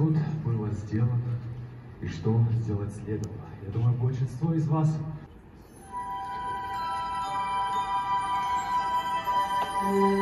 год было сделано и что сделать следовало. Я думаю, большинство из вас Thank you.